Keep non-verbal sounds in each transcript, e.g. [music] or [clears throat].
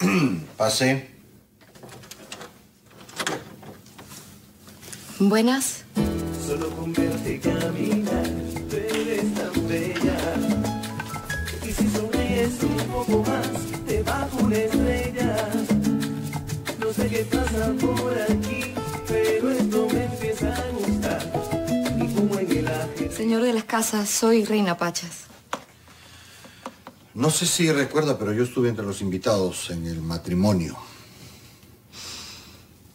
[clears throat] Pase. Buenas. Solo con verte caminar, tú eres tan bella. Y si sonríes un poco más, te bajo una estrella. No sé qué pasa por aquí, pero esto me empieza a gustar. Y como en el aje. Señor de las casas, soy Reina Pachas. No sé si recuerda, pero yo estuve entre los invitados en el matrimonio.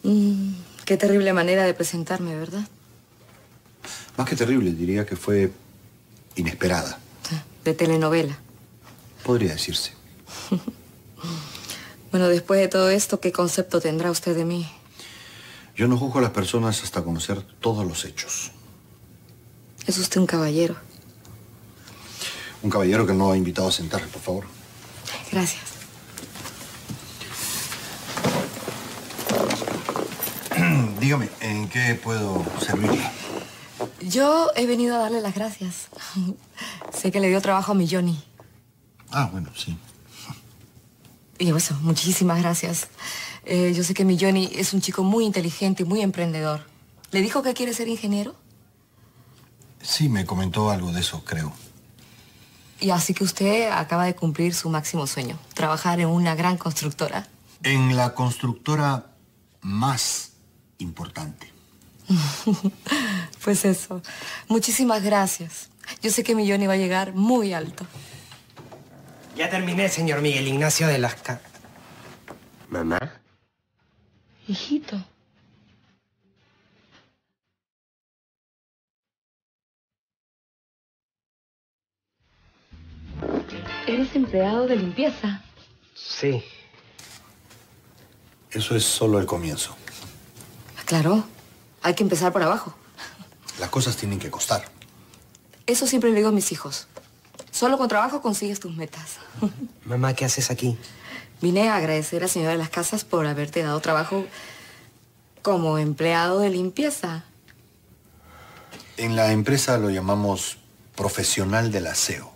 Mm, qué terrible manera de presentarme, ¿verdad? Más que terrible, diría que fue inesperada. De telenovela. Podría decirse. [laughs] Bueno, después de todo esto, ¿qué concepto tendrá usted de mí? Yo no juzgo a las personas hasta conocer todos los hechos. Es usted un caballero. Un caballero que no ha invitado a sentarse, por favor. Gracias. [clears throat] Dígame, ¿en qué puedo servirle? Yo he venido a darle las gracias. [laughs] sé que le dio trabajo a mi Johnny. Ah, bueno, sí. Y eso, muchísimas gracias. Eh, yo sé que mi Johnny es un chico muy inteligente y muy emprendedor. ¿Le dijo que quiere ser ingeniero? Sí, me comentó algo de eso, creo. Y así que usted acaba de cumplir su máximo sueño, trabajar en una gran constructora. En la constructora más importante. [laughs] pues eso. Muchísimas gracias. Yo sé que mi Johnny va a llegar muy alto. Ya terminé, señor Miguel Ignacio de las Ca... ¿Mamá? Hijito. Eres empleado de limpieza. Sí. Eso es solo el comienzo. Claro, hay que empezar por abajo. Las cosas tienen que costar. Eso siempre le digo a mis hijos. Solo con trabajo consigues tus metas. Mamá, ¿qué haces aquí? Vine a agradecer al señor de las casas por haberte dado trabajo como empleado de limpieza. En la empresa lo llamamos profesional del aseo.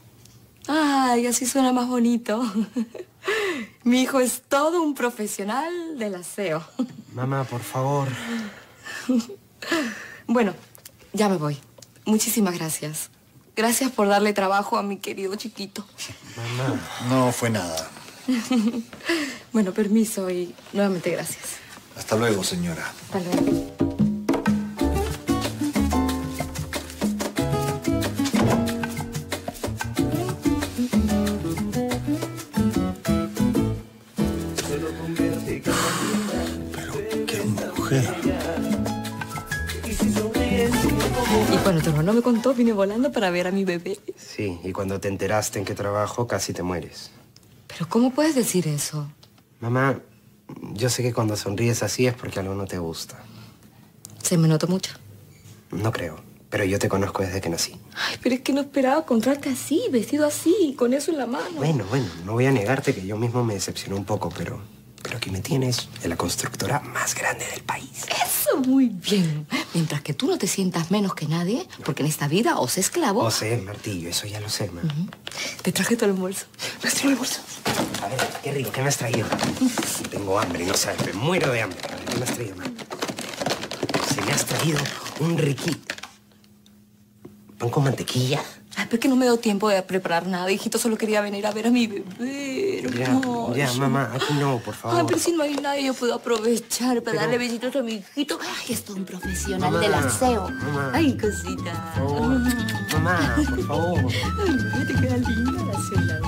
Ay, así suena más bonito. [laughs] Mi hijo es todo un profesional del aseo. [laughs] Mamá, por favor. Bueno, ya me voy. Muchísimas gracias. Gracias por darle trabajo a mi querido chiquito. Mamá. No fue nada. [laughs] bueno, permiso y nuevamente gracias. Hasta luego, señora. Hasta luego. Y cuando tu hermano me contó, vine volando para ver a mi bebé. Sí, y cuando te enteraste en qué trabajo, casi te mueres. Pero ¿cómo puedes decir eso? Mamá, yo sé que cuando sonríes así es porque algo no te gusta. Se me notó mucho. No creo, pero yo te conozco desde que nací. Ay, pero es que no esperaba encontrarte así, vestido así, con eso en la mano. Bueno, bueno, no voy a negarte que yo mismo me decepcioné un poco, pero... Pero aquí me tienes en la constructora más grande del país. Eso muy bien. Mientras que tú no te sientas menos que nadie, porque en esta vida o se esclavo. O sé, martillo, eso ya lo sé, ma. Te traje todo el almuerzo. ¿Me has traído el bolso? A ver, qué rico, ¿qué me has traído? Tengo hambre, no sabes, me muero de hambre. ¿qué me has traído, ma? Se me has traído un riqui. ¿Pan con mantequilla? Pero es que no me dio tiempo de preparar nada, hijito. Solo quería venir a ver a mi bebé. Ya, hermoso. ya, mamá, aquí no, por favor. Ay, pero si no hay nadie, yo puedo aprovechar para darle besitos a mi hijito. Ay, es todo un profesional Mamá, del aseo. mamá. Ay, cosita. Por favor. Mamá, por favor. Ay, te queda linda la suela.